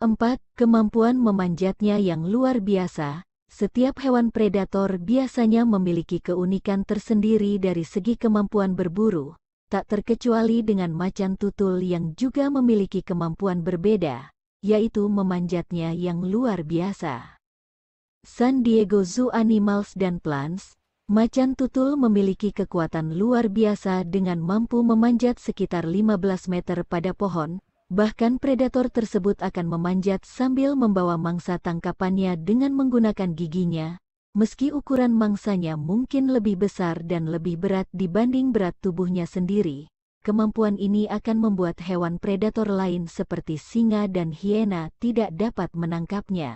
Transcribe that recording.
4. Kemampuan memanjatnya yang luar biasa. Setiap hewan predator biasanya memiliki keunikan tersendiri dari segi kemampuan berburu, tak terkecuali dengan macan tutul yang juga memiliki kemampuan berbeda, yaitu memanjatnya yang luar biasa. San Diego Zoo Animals dan Plants, macan tutul memiliki kekuatan luar biasa dengan mampu memanjat sekitar 15 meter pada pohon, Bahkan predator tersebut akan memanjat sambil membawa mangsa tangkapannya dengan menggunakan giginya. Meski ukuran mangsanya mungkin lebih besar dan lebih berat dibanding berat tubuhnya sendiri, kemampuan ini akan membuat hewan predator lain seperti singa dan hiena tidak dapat menangkapnya.